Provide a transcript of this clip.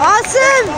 Asım!